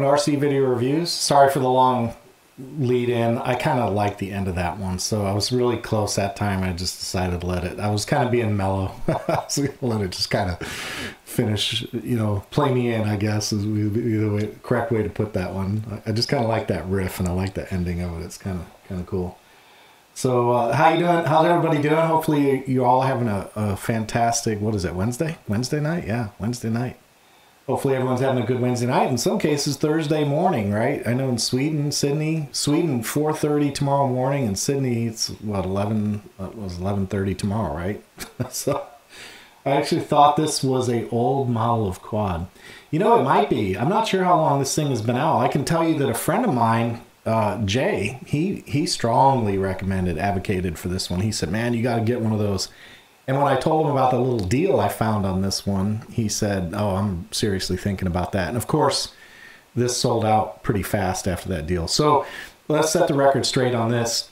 Welcome to RC Video Reviews. Sorry for the long lead in. I kind of like the end of that one, so I was really close that time. I just decided to let it. I was kind of being mellow, so let it just kind of finish. You know, play me in. I guess is the way, correct way to put that one. I just kind of like that riff, and I like the ending of it. It's kind of kind of cool. So, uh, how you doing? How's everybody doing? Hopefully, you all having a, a fantastic. What is it? Wednesday? Wednesday night? Yeah, Wednesday night hopefully everyone's having a good Wednesday night. In some cases, Thursday morning, right? I know in Sweden, Sydney, Sweden, 4:30 tomorrow morning. In Sydney, it's what 11 uh, was 11:30 tomorrow, right? so I actually thought this was a old model of quad. You know, it might be. I'm not sure how long this thing has been out. I can tell you that a friend of mine, uh, Jay, he he strongly recommended, advocated for this one. He said, "Man, you got to get one of those." And when I told him about the little deal I found on this one, he said, "Oh, I'm seriously thinking about that." And of course, this sold out pretty fast after that deal. So let's set the record straight on this.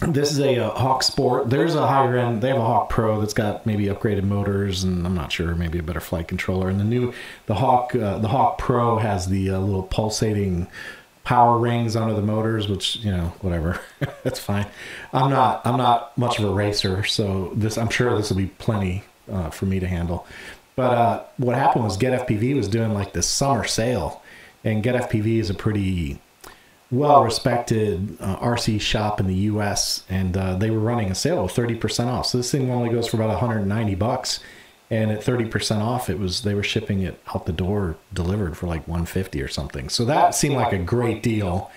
This is a, a, Hawk Sport. There's a higher end. They have a Hawk Pro that's got maybe upgraded motors, and I'm not sure, maybe a better flight controller. And the new, the Hawk, uh, the Hawk Pro has the uh, little pulsating power rings under the motors, which you know, whatever, that's fine. I'm not I'm not much of a racer, so this I'm sure this will be plenty uh, for me to handle. But uh, what happened was Get FPV was doing like this summer sale, and Get FPV is a pretty well respected uh, RC shop in the U.S. and uh, they were running a sale of 30% off. So this thing only goes for about 190 bucks and at 30% off it was they were shipping it out the door delivered for like 150 or something. So that seemed like a great deal.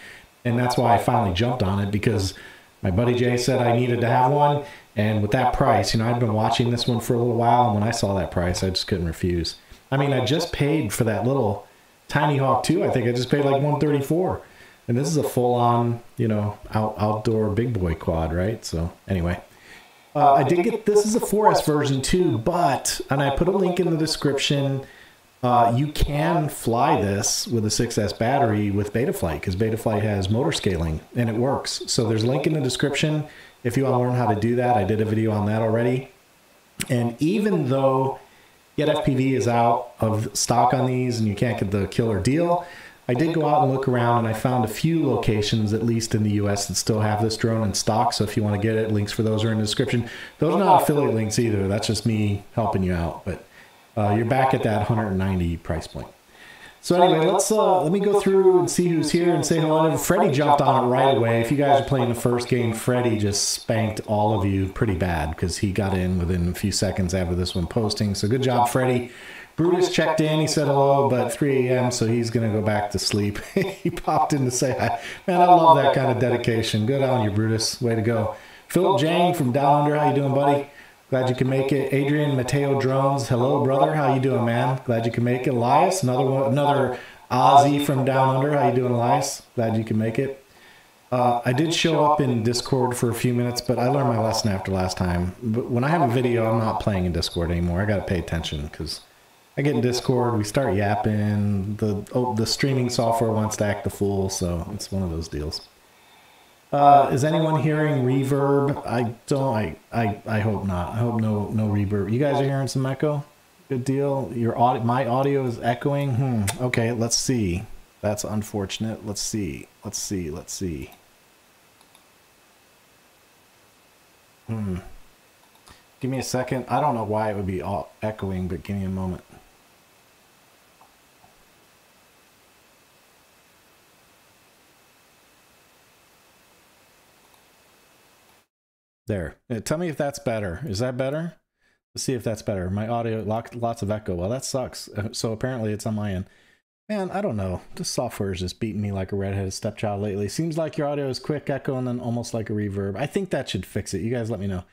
And that's why i finally jumped on it because my buddy jay said i needed to have one. And with that price you know i'd been watching this one for a little while and when i saw that price i just couldn't refuse. I mean i just paid for that little tiny hawk 2 i think i just paid like 134 and this is a full-on you know out, outdoor big boy quad right? So anyway uh, I did get this is a 4S version too, but and I put a link in the description. Uh, you can fly this with a 6S battery with Betaflight because Betaflight has motor scaling and it works. So there's a link in the description if you want to learn how to do that. I did a video on that already. And even though Get FPV is out of stock on these and you can't get the killer deal, I did go out and look around and I found a few locations, at least in the US, that still have this drone in stock. So if you want to get it, links for those are in the description. Those are not affiliate links either. That's just me helping you out. But uh, you're back at that 190 price point. So anyway, let's uh, let me go through and see who's here and say hello. Freddie jumped on it right away. If you guys are playing the first game, Freddie just spanked all of you pretty bad because he got in within a few seconds after this one posting. So good job, Freddie. Brutus checked in. He said hello, but 3 a.m., so he's going to go back to sleep. he popped in to say hi. Man, I love that kind of dedication. Good on you, Brutus. Way to go. Philip Jang from Down Under. How you doing, buddy? Glad you can make it. Adrian Mateo Drones. Hello, brother. How you doing, man? Glad you can make it. Elias, another one, another Aussie from Down Under. How you doing, Elias? Glad you can make it. Uh, I did show up in Discord for a few minutes, but I learned my lesson after last time. But when I have a video, I'm not playing in Discord anymore. I got to pay attention because I get in Discord, we start yapping. The oh, the streaming software wants to act the fool, so it's one of those deals. Uh, is anyone hearing reverb? I don't. I, I I hope not. I hope no no reverb. You guys are hearing some echo. Good deal. Your audio, my audio is echoing. Hmm. Okay. Let's see. That's unfortunate. Let's see. Let's see. Let's see. Hmm. Give me a second. I don't know why it would be all echoing, but give me a moment. There. Tell me if that's better. Is that better? Let's see if that's better. My audio, locked lots of echo. Well, that sucks. Uh, so apparently it's on my end. Man, I don't know. This software is just beating me like a redheaded stepchild lately. Seems like your audio is quick echo and then almost like a reverb. I think that should fix it. You guys let me know.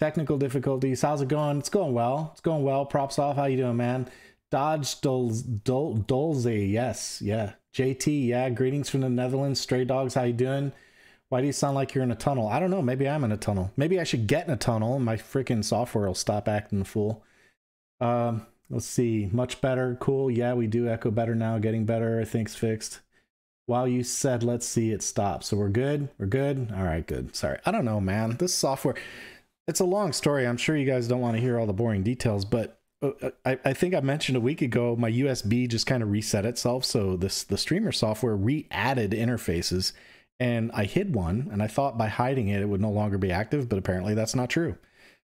Technical difficulties. How's it going? It's going well. It's going well. Props off. How you doing, man? Dodge Dolze. Dolze. Yes. Yeah. JT. Yeah. Greetings from the Netherlands. Stray Dogs. How you doing? Why do you sound like you're in a tunnel? I don't know. Maybe I'm in a tunnel. Maybe I should get in a tunnel and my freaking software will stop acting the fool. Um, let's see. Much better. Cool. Yeah, we do echo better now. Getting better. I think's fixed. While you said, let's see, it stopped. So we're good. We're good. All right, good. Sorry. I don't know, man. This software, it's a long story. I'm sure you guys don't want to hear all the boring details, but uh, I, I think I mentioned a week ago my USB just kind of reset itself. So this the streamer software re-added interfaces, and I hid one, and I thought by hiding it it would no longer be active, but apparently that's not true.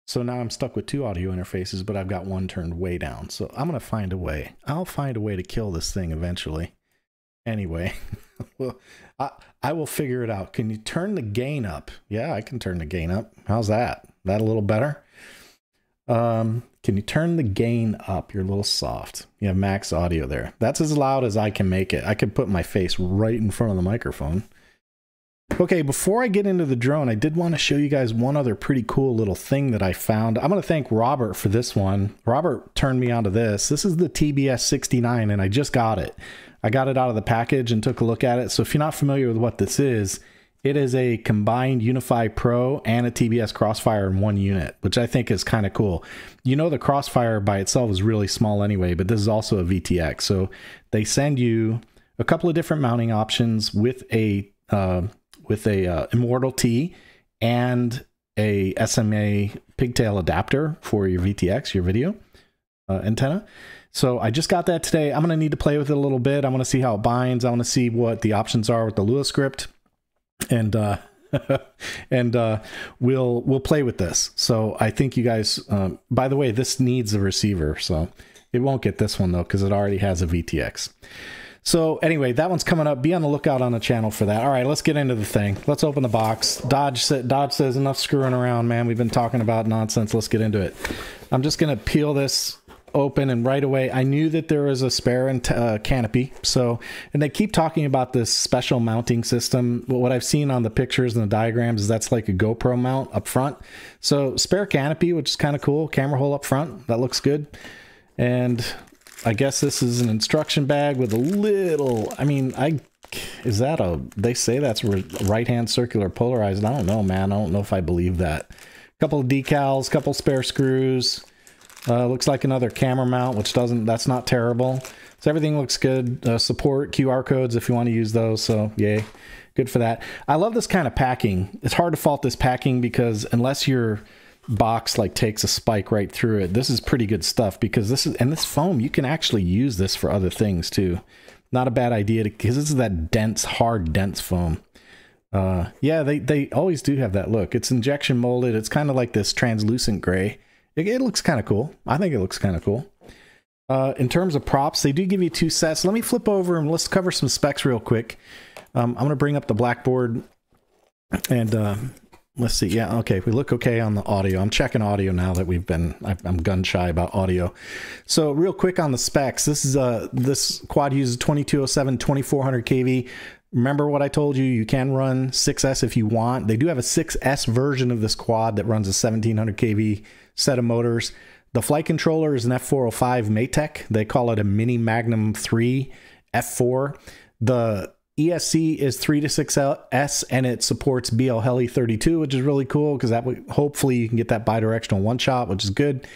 So now I'm stuck with two audio interfaces, but I've got one turned way down. So I'm gonna find a way. I'll find a way to kill this thing eventually. Anyway, well, I, I will figure it out. Can you turn the gain up? Yeah, I can turn the gain up. How's that? That a little better? Um, can you turn the gain up? You're a little soft. You have max audio there. That's as loud as I can make it. I could put my face right in front of the microphone. Okay, before I get into the drone, I did want to show you guys one other pretty cool little thing that I found. I'm going to thank Robert for this one. Robert turned me onto this. This is the TBS 69, and I just got it. I got it out of the package and took a look at it. So if you're not familiar with what this is, it is a combined Unify Pro and a TBS Crossfire in one unit, which I think is kind of cool. You know, the Crossfire by itself is really small anyway, but this is also a VTX. So they send you a couple of different mounting options with a uh, with a uh, Immortal T and a SMA pigtail adapter for your VTX, your video uh, antenna. So I just got that today. I'm going to need to play with it a little bit. I want to see how it binds. I want to see what the options are with the Lua script. And uh, and uh, we'll we'll play with this. So I think you guys. Um, by the way, this needs a receiver, so it won't get this one though because it already has a VTX. So anyway, that one's coming up. Be on the lookout on the channel for that. All right, let's get into the thing. Let's open the box. Dodge Dodge says enough screwing around, man. We've been talking about nonsense. Let's get into it. I'm just gonna peel this open and right away I knew that there was a spare and uh, canopy. So, and they keep talking about this special mounting system. What I've seen on the pictures and the diagrams is that's like a GoPro mount up front. So spare canopy, which is kind of cool. Camera hole up front. That looks good. And I guess this is an instruction bag with a little, I mean, I is that a they say that's right hand circular polarized i don't know man i don't know if i believe that A couple of decals couple spare screws uh, looks like another camera mount, which doesn't, that's not terrible. So everything looks good. Uh, support QR codes if you want to use those. So yay, good for that. I love this kind of packing. It's hard to fault this packing because unless your box like takes a spike right through it, this is pretty good stuff because this is, and this foam, you can actually use this for other things too. Not a bad idea because this is that dense, hard, dense foam. Uh, yeah, they, they always do have that look. It's injection molded. It's kind of like this translucent gray. It, it looks kind of cool. I think it looks kind of cool. Uh, in terms of props, they do give you two sets. Let me flip over and let's cover some specs real quick. Um, I'm going to bring up the blackboard and uh, let's see. Yeah, okay. We look okay on the audio. I'm checking audio now that we've been. I'm gun shy about audio. So real quick on the specs. This is uh this quad uses 2207 2400 kV. Remember what I told you? You can run 6S if you want. They do have a 6S version of this quad that runs a 1700 kV set of motors. The flight controller is an F405 Matek. They call it a Mini Magnum 3 F4. The ESC is 3 to 6S and it supports BLHeli 32, which is really cool because that would hopefully you can get that bidirectional one shot, which is good.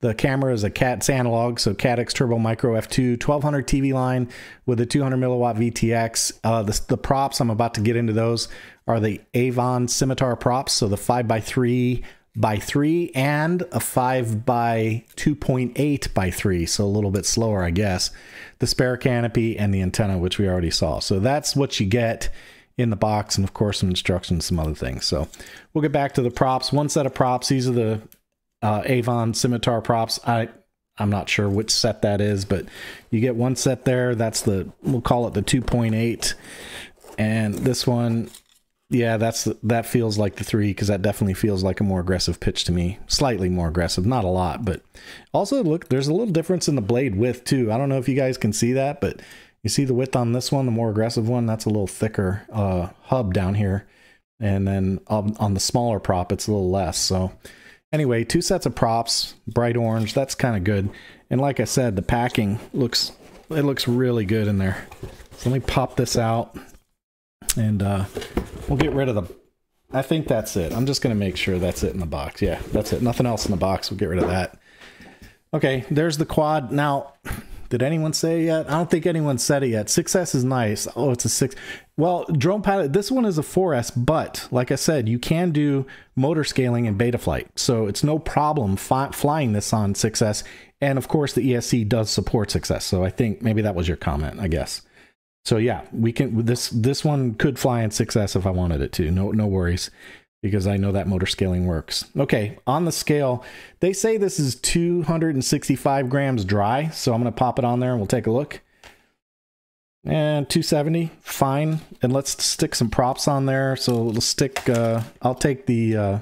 The camera is a Caddx analog, so Caddx Turbo Micro F2 1200 TV line with a 200 milliwatt VTX. Uh, the, the props, I'm about to get into those, are the Avan Scimitar props, so the 5x3 by 3 and a 5 by 2.8 by 3 so a little bit slower i guess the spare canopy and the antenna which we already saw. So that's what you get in the box and of course some instructions some other things. So we'll get back to the props. One set of props these are the uh, Avan scimitar props. I i'm not sure which set that is but you get one set there. That's the we'll call it the 2.8 and this one yeah, that's that feels like the three because that definitely feels like a more aggressive pitch to me. Slightly more aggressive, not a lot, but also look, there's a little difference in the blade width too. I don't know if you guys can see that, but you see the width on this one, the more aggressive one, that's a little thicker uh, hub down here, and then on, on the smaller prop, it's a little less. So anyway, two sets of props, bright orange, that's kind of good. And like I said, the packing looks it looks really good in there. So let me pop this out and uh, we'll get rid of the I think that's it. I'm just going to make sure that's it in the box. Yeah, that's it. Nothing else in the box. We'll get rid of that. Okay, there's the quad. Now, Did anyone say it yet? I don't think anyone said it yet. 6S is nice. Oh, it's a 6. Well, Drone Pilot, this one is a 4S, but like I said, you can do motor scaling in Betaflight. So it's no problem flying this on 6S. And of course, the ESC does support 6S. So I think maybe that was your comment, I guess. So yeah, we can this this one could fly in 6S if I wanted it to. No no worries because I know that motor scaling works. Okay, on the scale, they say this is 265 grams dry, so I'm going to pop it on there and we'll take a look. And 270, fine. And let's stick some props on there. So let's stick, uh, I'll take the, uh,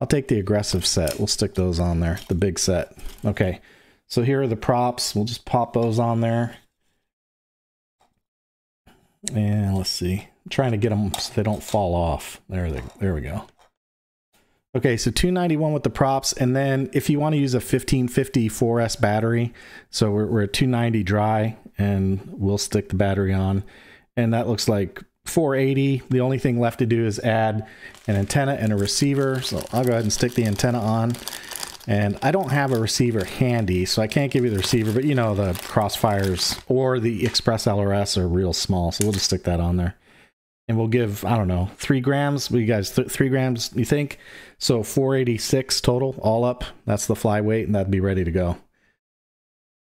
I'll take the aggressive set. We'll stick those on there, the big set. Okay, so here are the props. We'll just pop those on there. And let's see. I'm trying to get them so they don't fall off. There, they, there we go. Okay, so 291 with the props, and then if you want to use a 1550 4S battery, so we're, we're at 290 dry, and we'll stick the battery on, and that looks like 480. The only thing left to do is add an antenna and a receiver, so I'll go ahead and stick the antenna on. And I don't have a receiver handy, so I can't give you the receiver, but you know, the Crossfires or the Express LRS are real small, so we'll just stick that on there. And we'll give, I don't know, three grams. We guys, th three grams, you think? So 486 total, all up. That's the fly weight, and that'd be ready to go.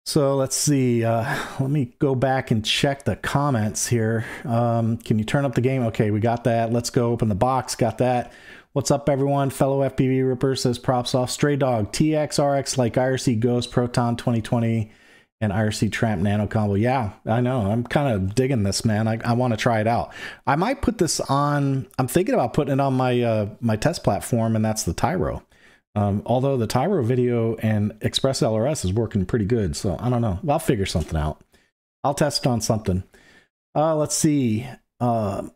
So let's see. Uh, let me go back and check the comments here. Um, can you turn up the game? Okay, we got that. Let's go open the box. Got that. What's up, everyone? Fellow FPV Ripper says props off. Stray Dog, TXRX like IRC Ghost Proton 2020 and IRC Tramp Nano Combo. Yeah, I know. I'm kind of digging this, man. I, I want to try it out. I might put this on. I'm thinking about putting it on my uh, my test platform, and that's the Tyro. Um, although the Tyro video and Express LRS is working pretty good, so I don't know. I'll figure something out. I'll test on something. Uh, let's see. Uh,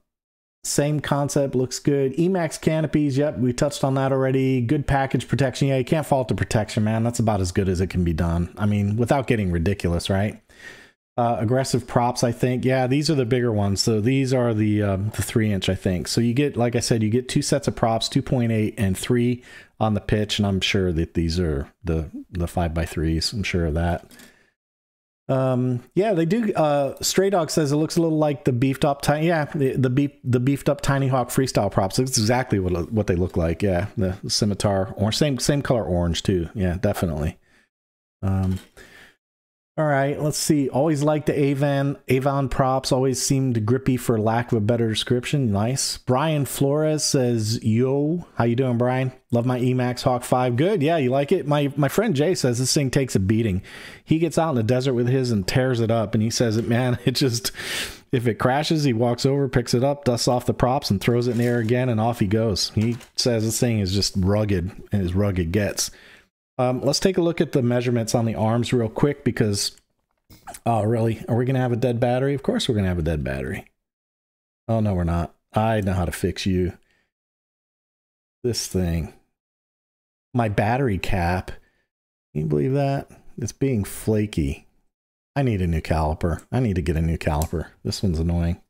same concept, looks good. Emax canopies, yep, we touched on that already. Good package protection. Yeah, you can't fault the protection, man. That's about as good as it can be done. I mean, without getting ridiculous, right? Uh, aggressive props, I think. Yeah, these are the bigger ones. So these are the uh, the three inch, I think. So you get, like I said, you get two sets of props, 2.8 and three on the pitch, and I'm sure that these are the the five by threes. I'm sure of that. Um, yeah, they do. Uh, Stray Dog says it looks a little like the beefed up. Yeah, the the, beef, the beefed up Tiny Hawk freestyle props. It's exactly what what they look like. Yeah, the, scimitar orange, same same color orange too. Yeah, definitely. Um, all right, let's see. Always like the Avan Avan props. Always seemed grippy for lack of a better description. Nice. Brian Flores says, "Yo, how you doing, Brian? Love my Emax Hawk Five. Good. Yeah, you like it. My my friend Jay says this thing takes a beating. He gets out in the desert with his and tears it up, and he says it, man. It just if it crashes, he walks over, picks it up, dusts off the props, and throws it in the air again, and off he goes. He says this thing is just rugged, and as rugged gets." Um, let's take a look at the measurements on the arms real quick because, oh, really? Are we going to have a dead battery? Of course we're going to have a dead battery. Oh, no, we're not. I know how to fix you. This thing. My battery cap. Can you believe that? It's being flaky. I need a new caliper. I need to get a new caliper. This one's annoying.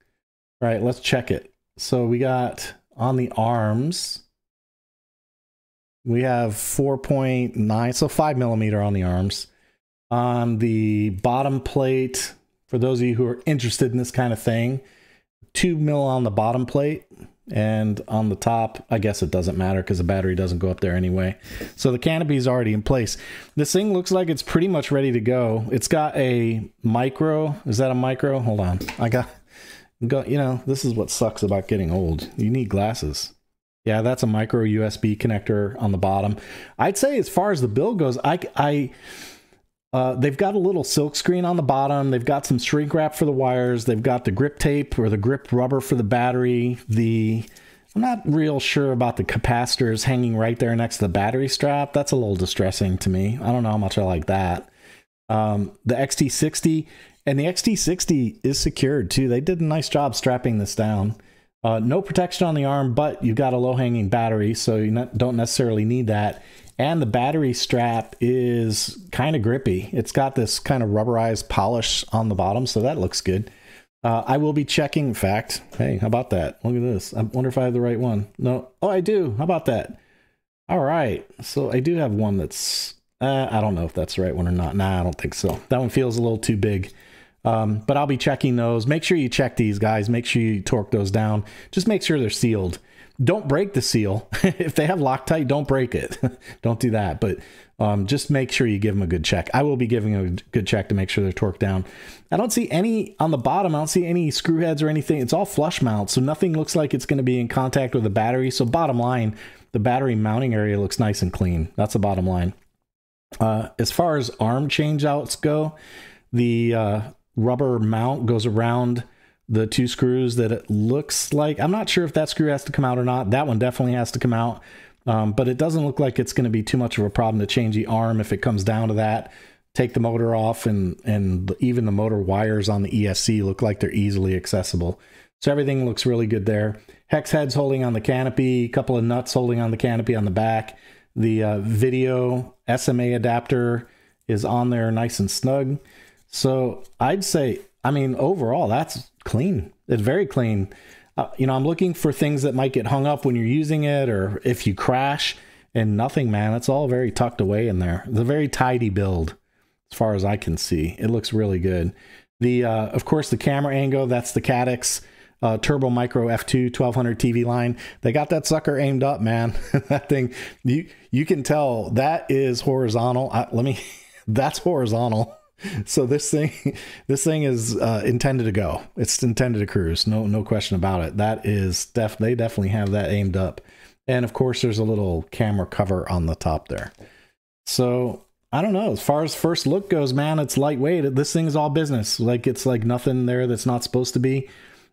All right, let's check it. So we got on the arms, we have 4.9, so 5 millimeter on the arms. On the bottom plate, for those of you who are interested in this kind of thing, 2 mil on the bottom plate. And on the top, I guess it doesn't matter because the battery doesn't go up there anyway. So the canopy is already in place. This thing looks like it's pretty much ready to go. It's got a micro. Is that a micro? Hold on. I got, got you know, this is what sucks about getting old. You need glasses. Yeah, that's a micro USB connector on the bottom. I'd say as far as the build goes, I, I uh, they've got a little silk screen on the bottom. They've got some shrink wrap for the wires. They've got the grip tape or the grip rubber for the battery. The I'm not real sure about the capacitors hanging right there next to the battery strap. That's a little distressing to me. I don't know how much I like that. Um, the XT60 and the XT60 is secured too. They did a nice job strapping this down. Uh, no protection on the arm, but you've got a low hanging battery, so you don't necessarily need that. And the battery strap is kind of grippy. It's got this kind of rubberized polish on the bottom, so that looks good. Uh, I will be checking. In fact, hey, how about that? Look at this. I wonder if I have the right one. No. Oh, I do. How about that? All right. So I do have one that's Uh, I don't know if that's the right one or not. Nah, I don't think so. That one feels a little too big. Um, but I'll be checking those. Make sure you check these guys. Make sure you torque those down. Just make sure they're sealed. Don't break the seal. if they have Loctite, don't break it. don't do that. But um, just make sure you give them a good check. I will be giving a good check to make sure they're torqued down. I don't see any on the bottom. I don't see any screw heads or anything. It's all flush mount, so nothing looks like it's going to be in contact with the battery. So bottom line, the battery mounting area looks nice and clean. That's the bottom line. Uh, as far as arm change outs go, the uh, rubber mount goes around the two screws that it looks like. I'm not sure if that screw has to come out or not. That one definitely has to come out. Um, but it doesn't look like it's going to be too much of a problem to change the arm if it comes down to that. Take the motor off, and and even the motor wires on the ESC look like they're easily accessible. So everything looks really good there. Hex heads holding on the canopy, a couple of nuts holding on the canopy on the back. The uh, video SMA adapter is on there nice and snug. So I'd say, I mean, overall, that's clean. It's very clean. Uh, you know, I'm looking for things that might get hung up when you're using it or if you crash and nothing, man. It's all very tucked away in there. It's a very tidy build as far as I can see. It looks really good. The, uh, of course, the camera angle, that's the Caddx uh, Turbo Micro F2 1200 TV line. They got that sucker aimed up, man. that thing, you you can tell that is horizontal. I, let me, that's horizontal. So this thing, this thing is uh, intended to go. It's intended to cruise. No, no question about it. That is def. They definitely have that aimed up. And of course, there's a little camera cover on the top there. So I don't know. As far as first look goes, man, it's lightweight. This thing is all business. Like it's like nothing there that's not supposed to be.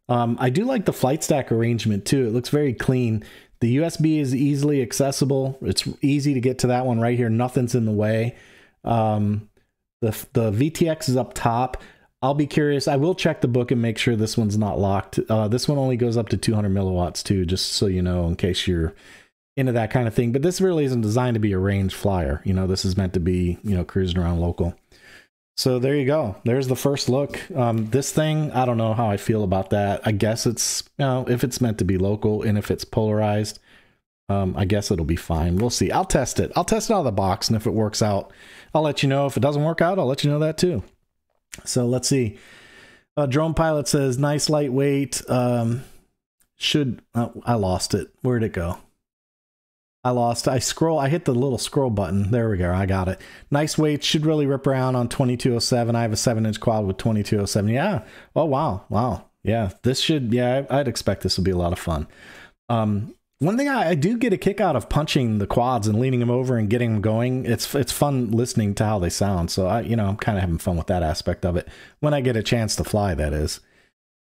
Um, I do like the flight stack arrangement too. It looks very clean. The USB is easily accessible. It's easy to get to that one right here. Nothing's in the way. Um, the the VTX is up top. I'll be curious. I will check the book and make sure this one's not locked. Uh, this one only goes up to 200 milliwatts too, just so you know, in case you're into that kind of thing. But this really isn't designed to be a range flyer. You know, this is meant to be you know cruising around local. So there you go. There's the first look. Um, this thing, I don't know how I feel about that. I guess it's, you know, if it's meant to be local and if it's polarized, um, I guess it'll be fine. We'll see. I'll test it. I'll test it out of the box, and if it works out, I'll let you know. If it doesn't work out, I'll let you know that too. So let's see. Uh, Drone Pilot says, nice lightweight. Um, should, uh, I lost it. Where'd it go? I lost. I scroll. I hit the little scroll button. There we go. I got it. Nice weight. Should really rip around on 2207. I have a seven inch quad with 2207. Yeah. Oh wow. Wow. Yeah. This should. Yeah. I'd expect this will be a lot of fun. Um, one thing I, I, do get a kick out of punching the quads and leaning them over and getting them going. It's it's fun listening to how they sound. So I, you know, I'm kind of having fun with that aspect of it when I get a chance to fly. That is.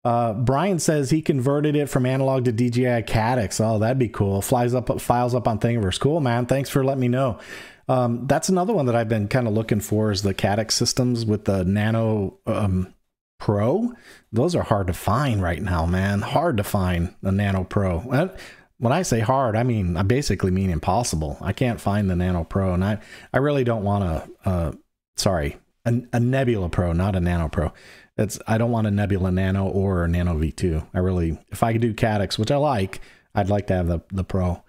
Uh, Brian says he converted it from analog to DJI Caddx. Oh, that'd be cool. Flies up, files up on Thingiverse. Cool, man. Thanks for letting me know. Um, that's another one that I've been kind of looking for is the Caddx systems with the Nano um, Pro. Those are hard to find right now, man. Hard to find the Nano Pro. When I say hard, I mean I basically mean impossible. I can't find the Nano Pro, and I I really don't want to. Uh, sorry, a, a Nebula Pro, not a Nano Pro. It's I don't want a Nebula Nano or a Nano V2. I really, if I could do Caddx, which I like, I'd like to have the the Pro.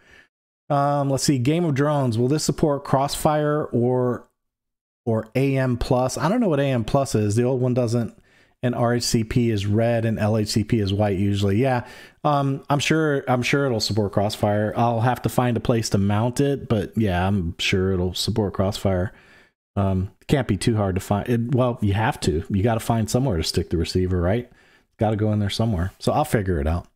Um, let's see, Game of Drones. Will this support Crossfire or or AM Plus? I don't know what AM Plus is. The old one doesn't. And RHCP is red and LHCP is white usually. Yeah, um, I'm sure. I'm sure it'll support Crossfire. I'll have to find a place to mount it, but yeah, I'm sure it'll support Crossfire. Um, can't be too hard to find. It, well, you have to. You got to find somewhere to stick the receiver, right? Got to go in there somewhere. So I'll figure it out.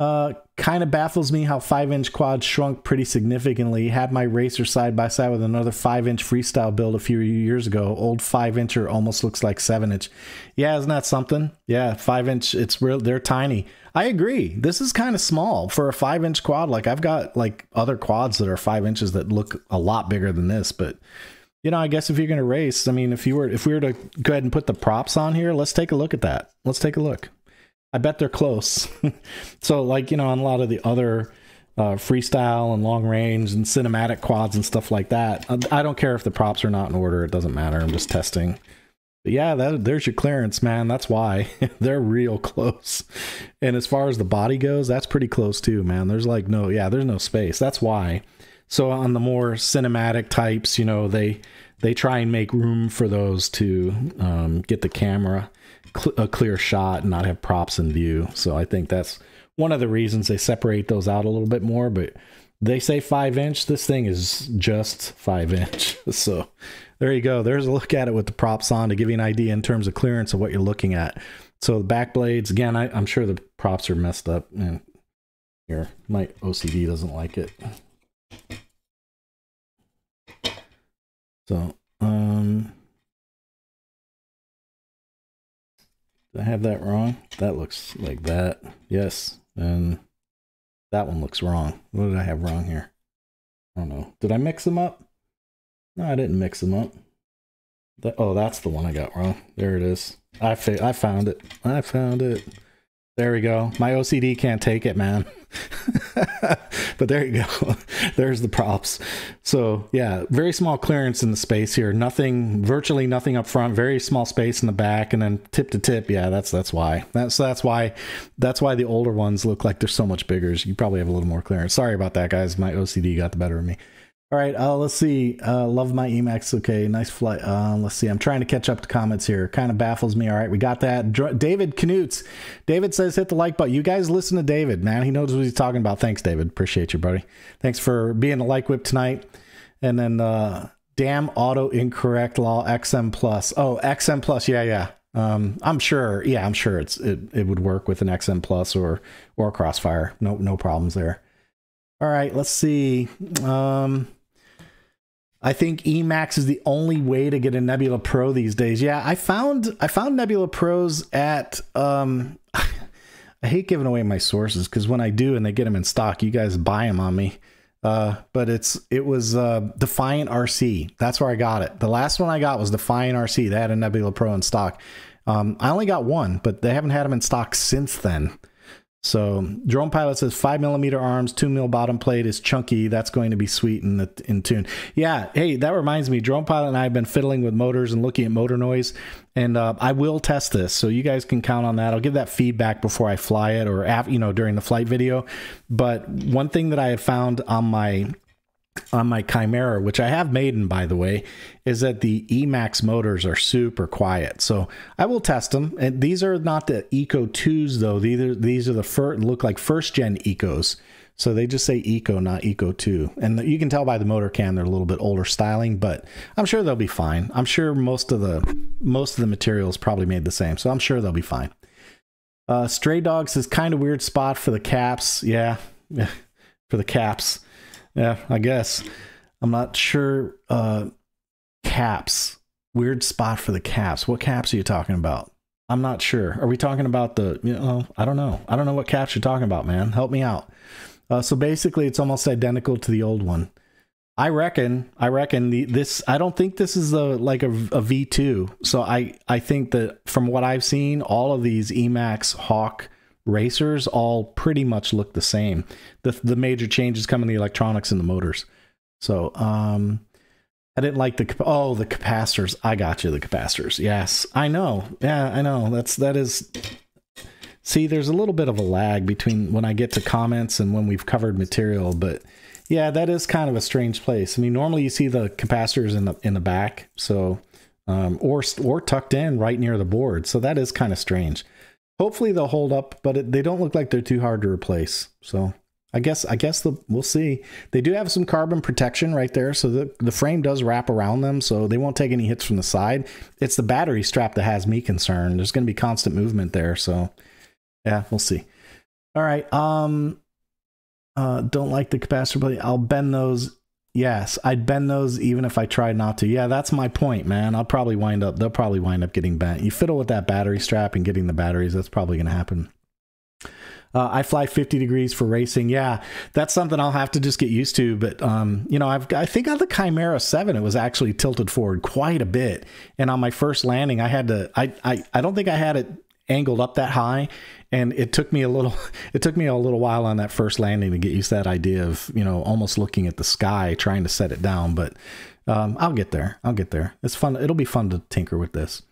Uh, kind of baffles me how five inch quad shrunk pretty significantly. Had my racer side by side with another five inch freestyle build a few years ago. Old five incher almost looks like seven inch. Yeah, isn't that something? Yeah, five inch. It's real. They're tiny. I agree. This is kind of small for a five inch quad. Like I've got like other quads that are five inches that look a lot bigger than this, but you know, I guess if you're going to race, I mean, if you were, if we were to go ahead and put the props on here, let's take a look at that. Let's take a look. I bet they're close. so, like, you know, on a lot of the other uh, freestyle and long range and cinematic quads and stuff like that, I don't care if the props are not in order. It doesn't matter. I'm just testing. But yeah, that, there's your clearance, man. That's why they're real close. And as far as the body goes, that's pretty close too, man. There's like no, yeah, there's no space. That's why So on the more cinematic types, you know, they they try and make room for those to um, get the camera cl- a clear shot and not have props in view. So I think that's one of the reasons they separate those out a little bit more. But they say five inch. This thing is just five inch. So there you go. There's a look at it with the props on to give you an idea in terms of clearance of what you're looking at. So the back blades, again, I, am sure the props are messed up. And here, my OCD doesn't like it. So, um, did I have that wrong? That looks like that. Yes. And that one looks wrong. What did I have wrong here? I don't know. Did I mix them up? No, I didn't mix them up. That, oh, that's the one I got wrong. There it is. I, I found it. I found it. There we go. My OCD can't take it, man. but there you go. There's the props. So yeah, very small clearance in the space here. Nothing, virtually nothing up front. Very small space in the back, and then tip to tip. Yeah, that's that's why. That's that's why. That's why the older ones look like they're so much bigger. You probably have a little more clearance. Sorry about that, guys. My OCD got the better of me. All right, uh, let's see. Uh, love my Emax. Okay, nice flight. Uh, let's see. I'm trying to catch up to comments here. Kind of baffles me. All right, we got that. Dr- David Knutz. David says hit the like button. You guys listen to David, man. He knows what he's talking about. Thanks, David. Appreciate you, buddy. Thanks for being a like whip tonight. And then uh, damn auto incorrect law XM plus. Oh, XM plus. Yeah, yeah. Um, I'm sure. Yeah, I'm sure it's it, it would work with an XM plus or or Crossfire. No no problems there. All right, let's see. Um, I think Emax is the only way to get a Nebula Pro these days. Yeah, I found I found Nebula Pros at um I hate giving away my sources because when I do and they get them in stock, you guys buy them on me. Uh, but it's it was uh, Defiant RC. That's where I got it. The last one I got was Defiant RC. They had a Nebula Pro in stock. Um, I only got one, but they haven't had them in stock since then. So drone pilot says five millimeter arms, two mil bottom plate is chunky. That's going to be sweet in the, in tune. Yeah. Hey, that reminds me. Drone pilot and I have been fiddling with motors and looking at motor noise, and uh, I will test this, so you guys can count on that. I'll give that feedback before I fly it or you know during the flight video. But one thing that I have found on my on my Chimera, which I have Maiden by the way, is that the Emax motors are super quiet. So I will test them. And these are not the Eco 2s though. These are, these are the first, look like first gen Ecos. So they just say Eco, not Eco 2. And you can tell by the motor can they're a little bit older styling, but I'm sure they'll be fine. I'm sure most of the most of the materials probably made the same. So I'm sure they'll be fine. Uh, Stray Dogs is kind of weird spot for the caps. Yeah. Yeah. For the caps. Yeah, I guess. I'm not sure. Uh, caps. Weird spot for the caps. What caps are you talking about? I'm not sure. Are we talking about the, you know, I don't know. I don't know what caps you're talking about, man. Help me out. Uh, so basically, it's almost identical to the old one. I reckon. I reckon the, this. I don't think this is a like a, a V2. So I I think that from what I've seen, all of these Emax Hawk racers all pretty much look the same. The the major changes come in the electronics and the motors. So um I didn't like the oh the capacitors. I got you the capacitors. Yes, I know. Yeah, I know. That's that is. See, there's a little bit of a lag between when I get to comments and when we've covered material, but yeah, that is kind of a strange place. I mean, normally you see the capacitors in the in the back, so um, or or tucked in right near the board. So that is kind of strange hopefully they'll hold up, but it, they don't look like they're too hard to replace. So I guess I guess the, we'll see. They do have some carbon protection right there, so the the frame does wrap around them, so they won't take any hits from the side. It's the battery strap that has me concerned. There's going to be constant movement there, so yeah, we'll see. All right. Um, uh, don't like the capacitor, but I'll bend those Yes, I'd bend those even if I tried not to. Yeah, that's my point, man. I'll probably wind up, they'll probably wind up getting bent. You fiddle with that battery strap and getting the batteries, that's probably going to happen. Uh, I fly 50 degrees for racing. Yeah, that's something I'll have to just get used to. But um, you know, I've I think on the Chimera 7 it was actually tilted forward quite a bit. And on my first landing, I had to I I, I don't think I had it angled up that high and it took me a little it took me a little while on that first landing to get used to that idea of you know almost looking at the sky trying to set it down. But um, i'll get there. I'll get there. It's fun. It'll be fun to tinker with this.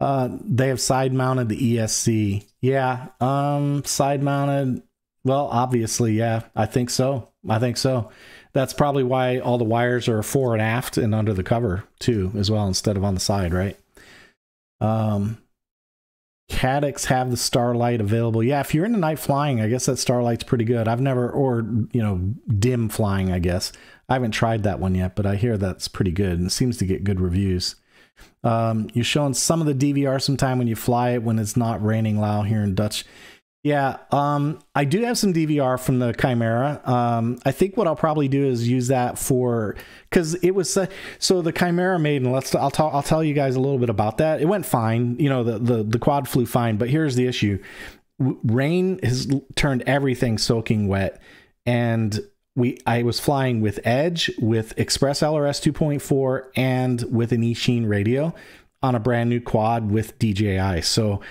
Uh, they have side mounted the esc yeah um, side mounted. Well obviously yeah i think so. I think so. That's probably why all the wires are fore and aft and under the cover too, as well, instead of on the side, right? Um, Caddx have the Starlight available. Yeah, if you're into night flying, I guess that Starlight's pretty good. I've never, or you know, dim flying. I guess I haven't tried that one yet, but I hear that's pretty good and seems to get good reviews. Um, you're showing some of the DVR sometime when you fly it when it's not raining loud here in Dutch. Yeah, um, I do have some DVR from the Chimera. Um, I think what I'll probably do is use that for because it was so the Chimera Maiden. Let's I'll tell I'll tell you guys a little bit about that. It went fine, you know the the the quad flew fine, but here's the issue: rain has turned everything soaking wet, and we I was flying with Edge, with Express LRS 2.4, and with an Eachine radio on a brand new quad with DJI. So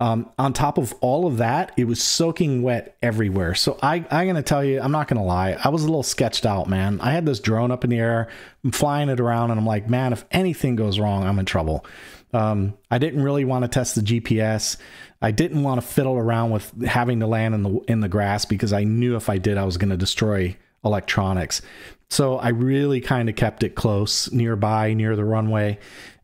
um, on top of all of that, it was soaking wet everywhere. So I, I'm to tell you, I'm not to lie. I was a little sketched out, man. I had this drone up in the air, I'm flying it around, and I'm like, man, if anything goes wrong, I'm in trouble. Um, I didn't really want to test the GPS. I didn't want to fiddle around with having to land in the in the grass because I knew if I did, I was to destroy electronics. So I really kind of kept it close, nearby, near the runway.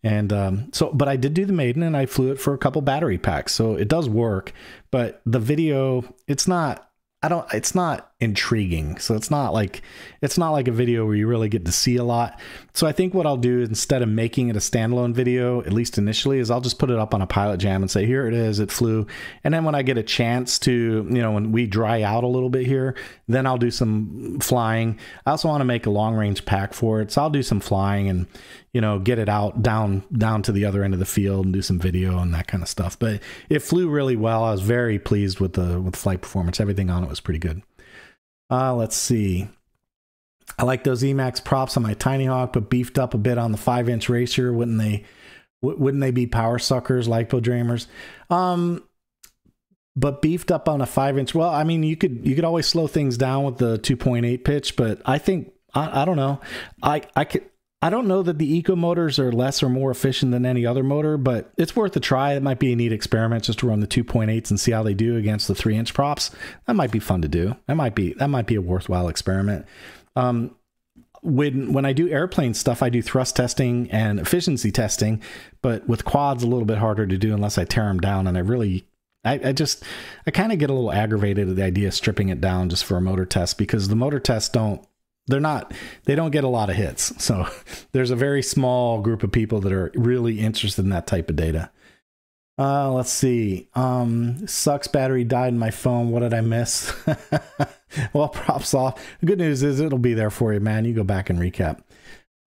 And um, so, but I did do the maiden and I flew it for a couple battery packs. So it does work, but the video, it's not I don't it's not intriguing. So it's not like it's not like a video where you really get to see a lot. So I think what I'll do instead of making it a standalone video, at least initially, is I'll just put it up on a pilot jam and say, here it is, it flew. And then when I get a chance to, you know, when we dry out a little bit here, then I'll do some flying. I also want to make a long range pack for it. So I'll do some flying and, you know, get it out down down to the other end of the field and do some video and that kind of stuff. But it flew really well. I was very pleased with the with flight performance. Everything on it was pretty good. Uh, let's see. I like those Emax props on my Tiny Hawk, but beefed up a bit on the five inch racer. Wouldn't they? Wouldn't they be power suckers, lipo dreamers? Um, but beefed up on a five inch. Well, I mean, you could you could always slow things down with the two point eight pitch, but I think I, I don't know. I I could I don't know that the eco motors are less or more efficient than any other motor, but it's worth a try. It might be a neat experiment just to run the 2.8s and see how they do against the three inch props. That might be fun to do. That might be that might be a worthwhile experiment. Um, when when I do airplane stuff, I do thrust testing and efficiency testing, but with quads a little bit harder to do unless I tear them down. And I really, I, I just, I kind of get a little aggravated at the idea of stripping it down just for a motor test because the motor tests don't they're not they don't get a lot of hits so there's a very small group of people that are really interested in that type of data uh, let's see um, sucks battery died in my phone what did i miss well props off the good news is it'll be there for you man you go back and recap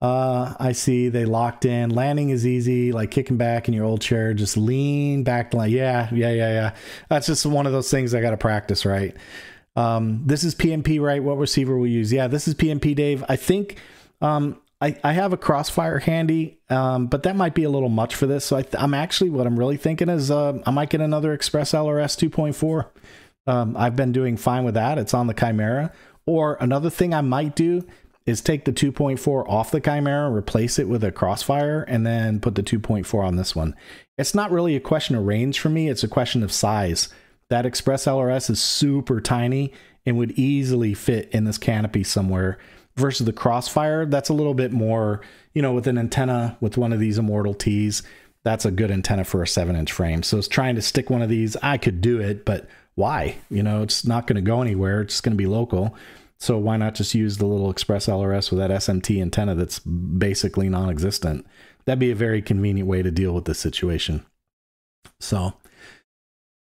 uh, I see they locked in. Landing is easy, like kicking back in your old chair, just lean back. Like, yeah, yeah, yeah, yeah. That's just one of those things I got to practice, right? Um, this is PNP, right? What receiver we use? Yeah, this is PNP, Dave. I think um, I, I have a crossfire handy, um, but that might be a little much for this. So I am actually what I'm really thinking is uh, I might get another Express LRS 2.4. Um, I've been doing fine with that. It's on the Chimera. Or another thing I might do is take the 2.4 off the Chimera, replace it with a Crossfire, and then put the 2.4 on this one. It's not really a question of range for me, it's a question of size. That Express LRS is super tiny and would easily fit in this canopy somewhere versus the Crossfire. That's a little bit more, you know, with an antenna with one of these Immortal T's. That's a good antenna for a seven inch frame. So it's trying to stick one of these. I could do it, but why? You know, it's not going to go anywhere. It's going to be local. So why not just use the little Express LRS with that SMT antenna that's basically non-existent? That'd be a very convenient way to deal with this situation. So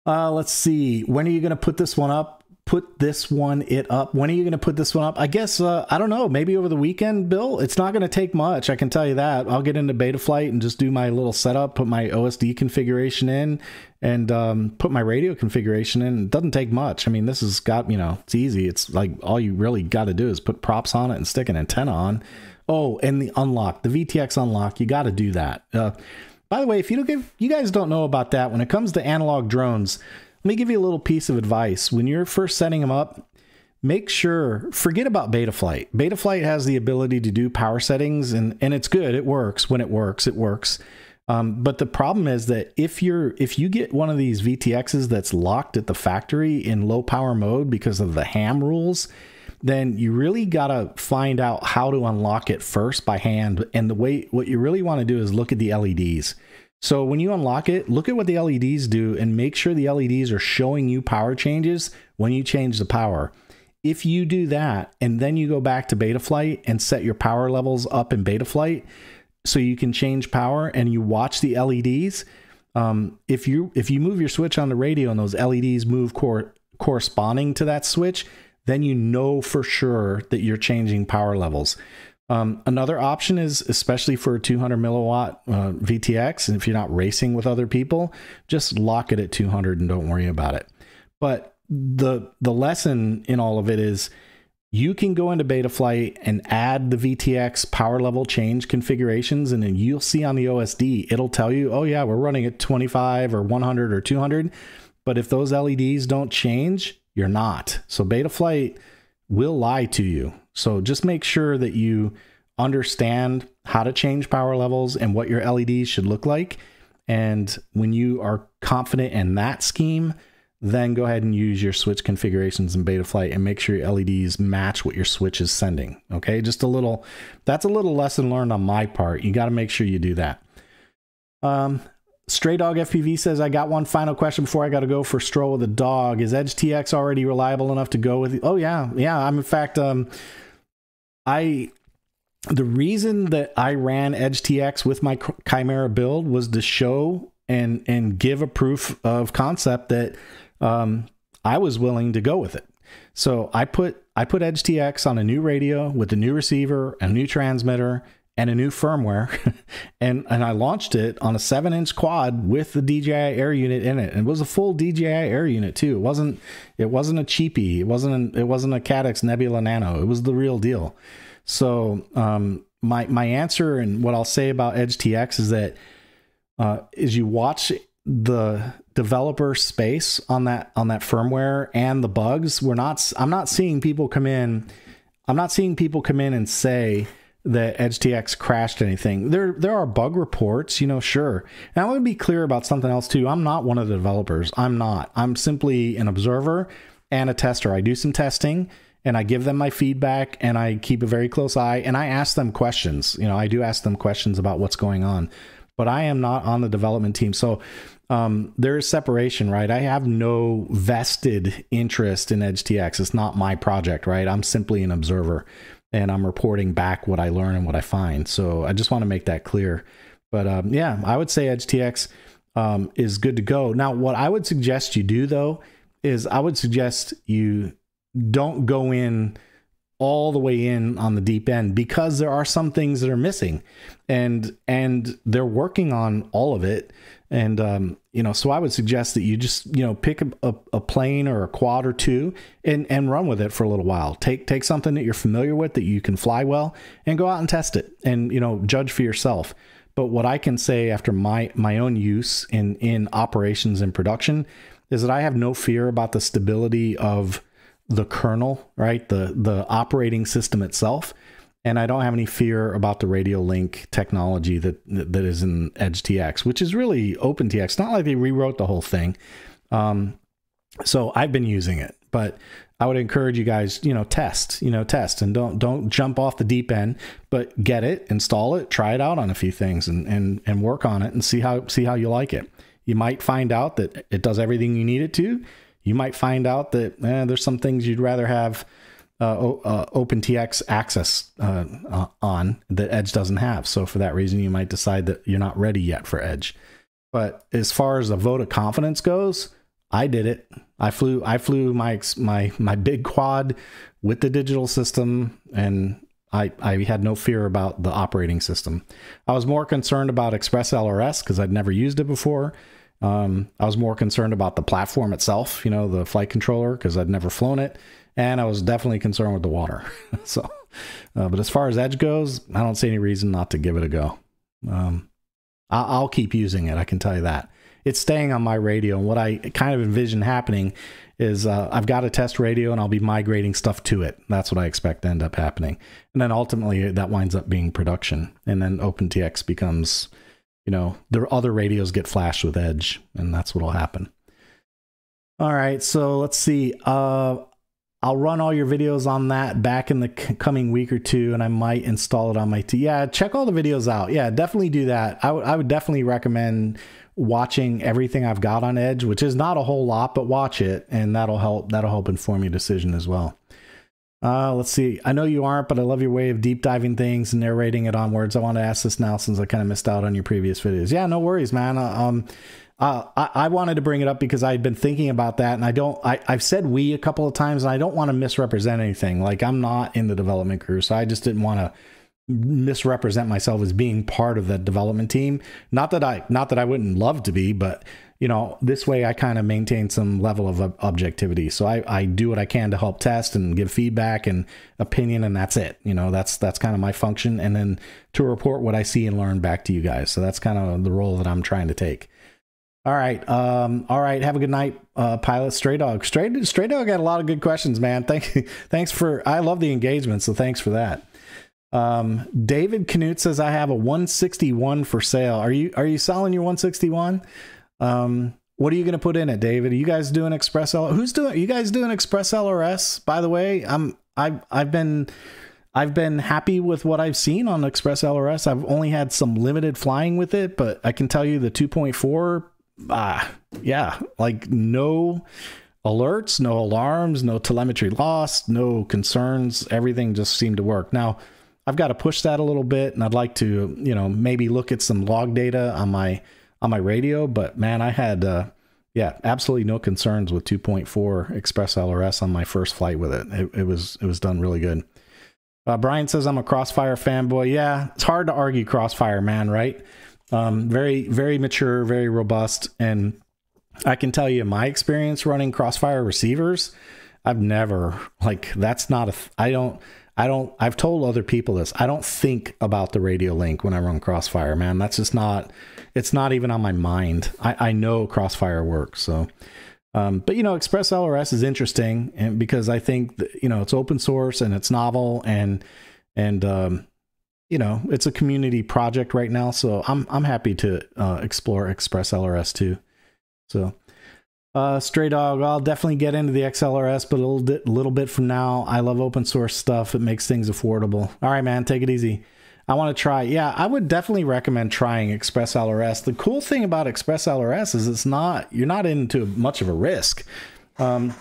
uh, let's see. When are you going to put this one up? Put this one it up. When are you going to put this one up? I guess uh, I don't know. Maybe over the weekend, Bill. It's not going to take much. I can tell you that. I'll get into Betaflight and just do my little setup, put my OSD configuration in, and um, put my radio configuration in. It doesn't take much. I mean, this has got you know, it's easy. It's like all you really got to do is put props on it and stick an antenna on. Oh, and the unlock, the VTX unlock, you got to do that. Uh, by the way, if you don't give, you guys don't know about that, when it comes to analog drones, let me give you a little piece of advice. When you're first setting them up, make sure forget about Betaflight. Betaflight has the ability to do power settings, and and it's good. It works when it works. It works. Um, but the problem is that if you're if you get one of these VTXs that's locked at the factory in low power mode because of the ham rules, then you really got to find out how to unlock it first by hand. And the way, what you really want to do is look at the LEDs. So when you unlock it, look at what the LEDs do and make sure the LEDs are showing you power changes when you change the power. If you do that and then you go back to Betaflight and set your power levels up in Betaflight so you can change power and you watch the LEDs, um, if you if you move your switch on the radio and those LEDs move cor- corresponding to that switch, then you know for sure that you're changing power levels. Um, another option is, especially for a 200 milliwatt uh, VTX, and if you're not racing with other people, just lock it at 200 and don't worry about it. But the the lesson in all of it is you can go into Betaflight and add the VTX power level change configurations, and then you'll see on the OSD, it'll tell you, oh, yeah, we're running at 25 or 100 or 200. But if those LEDs don't change, you're not. So Betaflight will lie to you. So just make sure that you understand how to change power levels and what your LEDs should look like. And when you are confident in that scheme, then go ahead and use your switch configurations in Betaflight and make sure your LEDs match what your switch is sending. Okay, just a little, that's a little lesson learned on my part. You got to make sure you do that. Um, Stray Dog FPV says, I got one final question before I got to go for a stroll with the dog. Is Edge TX already reliable enough to go with? Oh yeah, yeah. I'm in fact, um, I the reason that I ran Edge TX with my Chimera build was to show and and give a proof of concept that um, I was willing to go with it. So I put I put Edge TX on a new radio with a new receiver, a new transmitter, and a new firmware, and and I launched it on a seven inch quad with the DJI Air unit in it. And it was a full DJI Air unit too. It wasn't it wasn't a cheapie. It wasn't an, it wasn't a Caddx Nebula Nano. It was the real deal. So um, my my answer and what I'll say about Edge TX is that uh, you watch the developer space on that on that firmware and the bugs we're not i'm not seeing people come in i'm not seeing people come in and say that edge tx crashed anything there there are bug reports you know sure and i want to be clear about something else too i'm not one of the developers i'm not i'm simply an observer and a tester i do some testing and I give them my feedback and I keep a very close eye and I ask them questions. You know, I do ask them questions about what's going on, but I am not on the development team. So um, there is separation, right? I have no vested interest in Edge TX. It's not my project, right? I'm simply an observer and I'm reporting back what I learn and what I find. So I just want to make that clear. But um, yeah, I would say Edge TX um, is good to go. Now, what I would suggest you do though is I would suggest you don't go in all the way in on the deep end because there are some things that are missing and and they're working on all of it and um, you know so i would suggest that you just you know pick a, a, a, plane or a quad or two and and run with it for a little while. Take take something that you're familiar with that you can fly well and go out and test it and you know judge for yourself. But what i can say after my my own use in in operations and production is that i have no fear about the stability of the kernel right? The the operating system itself and I don't have any fear about the radio link technology that that is in Edge TX, which is really OpenTX. It's not like they rewrote the whole thing. Um, so I've been using it, but I would encourage you guys, you know, test, you know, test and don't don't jump off the deep end, but get it, install it, try it out on a few things and and and work on it and see how see how you like it. You might find out that it does everything you need it to. You might find out that eh, there's some things you'd rather have uh, uh, OpenTX access uh, uh, on that Edge doesn't have. So for that reason, you might decide that you're not ready yet for Edge. But as far as a vote of confidence goes, I did it. I flew. I flew my my my big quad with the digital system, and I I had no fear about the operating system. I was more concerned about Express LRS because I'd never used it before. Um, I was more concerned about the platform itself, you know, the flight controller, because I'd never flown it and I was definitely concerned with the water. so, uh, but as far as Edge goes, I don't see any reason not to give it a go. Um, I- will keep using it. I can tell you that it's staying on my radio. And what I kind of envision happening is uh, I've got a test radio and I'll be migrating stuff to it. That's what I expect to end up happening. And then ultimately that winds up being production. And then OpenTX becomes, you know, the other radios get flashed with Edge, and that's what'll happen. All right, so let's see. Uh, I'll run all your videos on that back in the coming week or two, and I might install it on my T. Yeah, check all the videos out. Yeah, definitely do that. I would definitely recommend watching everything I've got on Edge, which is not a whole lot, but watch it, and that'll help. That'll help inform your decision as well. Uh, let's see. I know you aren't, but I love your way of deep diving things and narrating it onwards. I want to ask this now since I kind of missed out on your previous videos. Yeah, no worries, man. Uh, um, uh, I, I, wanted to bring it up because I'd been thinking about that, and I don't. I, I've said we a couple of times, and I don't want to misrepresent anything. Like I'm not in the development crew, so I just didn't want to misrepresent myself as being part of that development team. Not that I, not that I wouldn't love to be, but you know, this way I kind of maintain some level of objectivity. So I, I do what I can to help test and give feedback and opinion, and that's it. You know, that's that's kind of my function, and then to report what I see and learn back to you guys. So that's kind of the role that I'm trying to take. All right, um, all right. Have a good night, uh, pilot. Stray dog, stray stray dog had a lot of good questions, man. Thank, you. thanks for. I love the engagement, so thanks for that. Um, David Canute says I have a 161 for sale. Are you are you selling your 161? Um, what are you going to put in it, David? Are you guys doing Express L? Who's doing? you guys doing Express LRS? By the way, I'm I've I've been I've been happy with what I've seen on Express LRS. I've only had some limited flying with it, but I can tell you the 2.4, ah, yeah, like no alerts, no alarms, no telemetry lost, no concerns. Everything just seemed to work. Now, I've got to push that a little bit, and I'd like to, you know, maybe look at some log data on my on my radio, but man, I had uh, yeah, absolutely no concerns with 2.4 Express LRS on my first flight with it. It, it was it was done really good. Uh, Brian says I'm a Crossfire fanboy. Yeah, it's hard to argue Crossfire, man. Right? Um, very very mature, very robust, and I can tell you in my experience running Crossfire receivers. I've never like that's not a. I don't. I don't. I've told other people this. I don't think about the radio link when I run Crossfire, man. That's just not it's not even on my mind. I, I know Crossfire works, so. Um, but you know, Express LRS is interesting, and because I think that, you know it's open source and it's novel and and um, you know it's a community project right now. So I'm I'm happy to uh, explore Express LRS too. So uh, Stray Dog, I'll definitely get into the XLRS, but a little bit, little bit from now. I love open source stuff. It makes things affordable. All right, man, take it easy. I want to try. Yeah, I would definitely recommend trying Express LRS. The cool thing about Express LRS is it's not you're not into much of a risk. Um,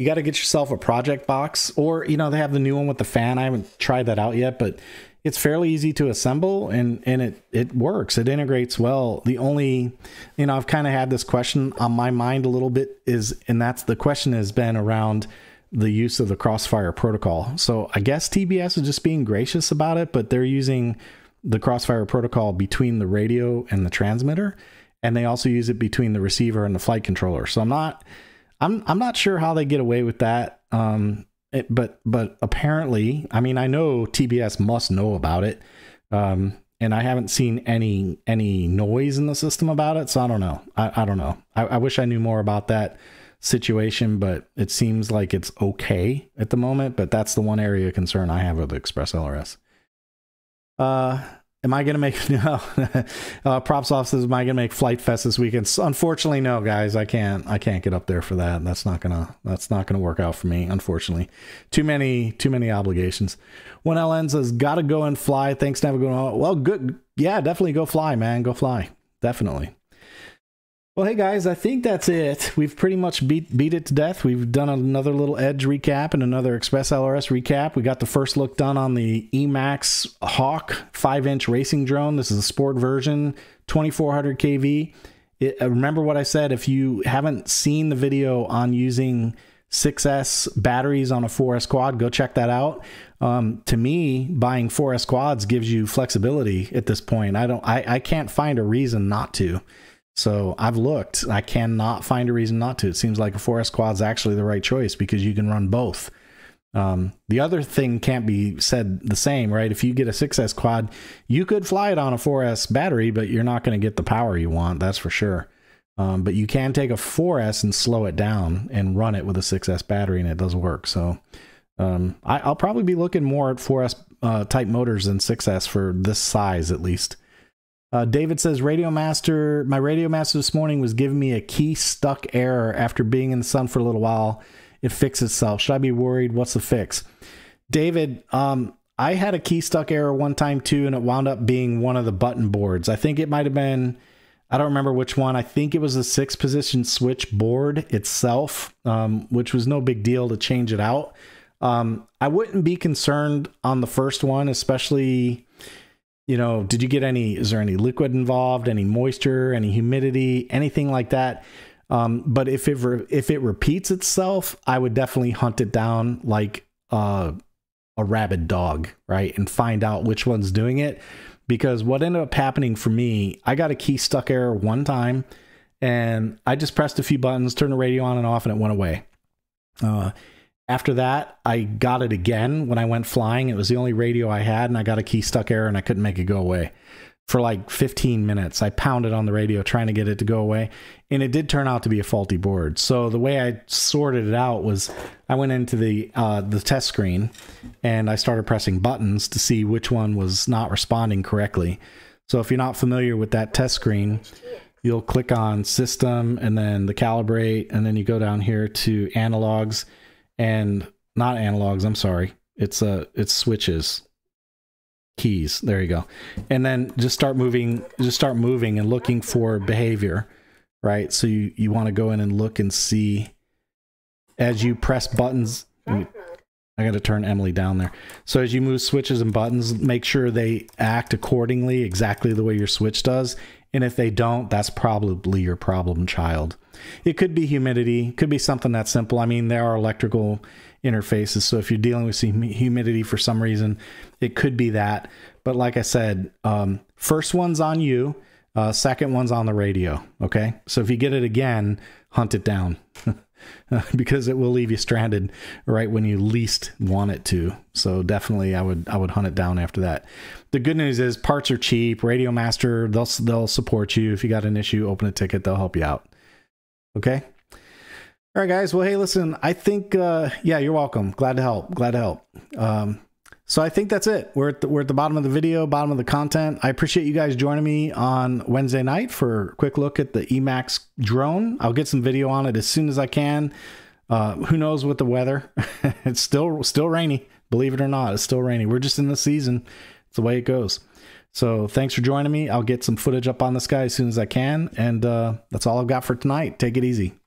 you got to get yourself a project box, or you know they have the new one with the fan. I haven't tried that out yet, but it's fairly easy to assemble and and it it works. It integrates well. The only you know I've kind of had this question on my mind a little bit is, and that's the question has been around the use of the Crossfire protocol. So I guess TBS is just being gracious about it, but they're using the Crossfire protocol between the radio and the transmitter, and they also use it between the receiver and the flight controller. So I'm not, I'm I'm not sure how they get away with that. Um, it, but but apparently, I mean, I know TBS must know about it. Um, and I haven't seen any any noise in the system about it, so I don't know. I, I don't know. I, I wish I knew more about that situation, but it seems like it's okay at the moment. But that's the one area of concern I have with Express LRS. Uh, am I gonna make no? uh, props off says, "Am I gonna make Flight Fest this weekend?" unfortunately, no, guys. I can't. I can't get up there for that. That's not gonna. That's not gonna work out for me. Unfortunately, too many. Too many obligations. When LN says, "Gotta go and fly." Thanks, never going. Well, good. Yeah, definitely go fly, man. Go fly. Definitely. Well, hey guys, I think that's it. We've pretty much beat beat it to death. We've done another little Edge recap and another Express LRS recap. We got the first look done on the Emax Hawk 5-inch racing drone. This is a sport version, 2400 kV. It, uh, remember what I said, if you haven't seen the video on using 6S batteries on a 4S quad, go check that out. Um, to me, buying 4S quads gives you flexibility at this point. I don't I, I can't find a reason not to. So I've looked. I cannot find a reason not to. It seems like a 4S quad is actually the right choice because you can run both. Um, the other thing can't be said the same, right? If you get a 6S quad, you could fly it on a 4S battery, but you're not going to get the power you want. That's for sure. Um, but you can take a 4S and slow it down and run it with a 6S battery, and it does work. So um, I, will probably be looking more at 4S uh, type motors than 6S for this size, at least. Uh, David says, Radio Master, my Radio Master this morning was giving me a key stuck error after being in the sun for a little while. it fixed itself. Should I be worried? What's the fix? David, um, I had a key stuck error one time too, and it wound up being one of the button boards. I think it might have been, I don't remember which one. I think it was the six position switch board itself, um, which was no big deal to change it out. Um, I wouldn't be concerned on the first one, especially, you know, did you get any, is there any liquid involved, any moisture, any humidity, anything like that? Um, but if it if it repeats itself, I would definitely hunt it down like uh, a rabid dog, right, and find out which one's doing it. Because what ended up happening for me, I got a key stuck error one time, and I just pressed a few buttons, turned the radio on and off, and it went away. Uh, after that, I got it again when I went flying. It was the only radio I had, and I got a key stuck error, and I couldn't make it go away for like 15 minutes. I pounded on the radio trying to get it to go away, and it did turn out to be a faulty board. So the way I sorted it out was I went into the uh, the test screen and I started pressing buttons to see which one was not responding correctly. So if you're not familiar with that test screen, you'll click on system and then the calibrate and then you go down here to analogs and not analogs, I'm sorry. It's uh it's switches keys. There you go. And then just start moving, just start moving and looking for behavior, right? So you, you want to go in and look and see as you press buttons. I got to turn Emily down there. So as you move switches and buttons, make sure they act accordingly, exactly the way your switch does. And if they don't, that's probably your problem child. It could be humidity, could be something that simple. I mean, there are electrical interfaces. So if you're dealing with humidity for some reason, it could be that. But like I said, um, first one's on you, uh, second one's on the radio. Okay. So if you get it again, hunt it down because it will leave you stranded right when you least want it to. So definitely, I would I would hunt it down after that. The good news is parts are cheap. Radio Master they'll they'll support you if you got an issue. Open a ticket, they'll help you out. Okay. All right, guys. Well, hey, listen, I think, uh, yeah, you're welcome. Glad to help. Glad to help. Um, so I think that's it. We're at the, we're at the bottom of the video, bottom of the content. I appreciate you guys joining me on Wednesday night for a quick look at the Emax drone. I'll get some video on it as soon as I can. Uh, who knows what the weather? it's still still rainy. Believe it or not, it's still rainy. We're just in the season. It's the way it goes. So thanks for joining me. I'll get some footage up on the sky as soon as I can, and uh, that's all I've got for tonight. Take it easy.